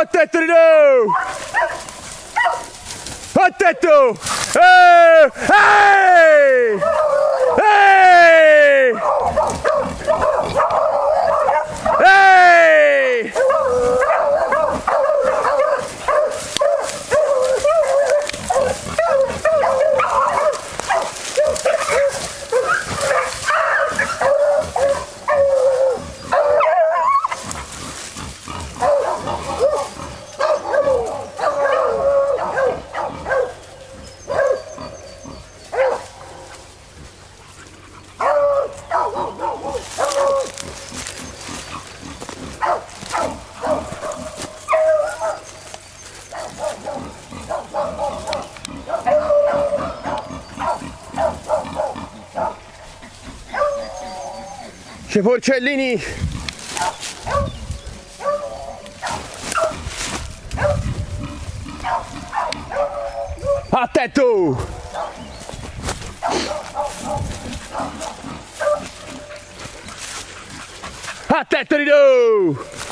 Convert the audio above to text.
Attento Rino! Attento! Ehi! C'è porcellini! Attento! Attento Rino!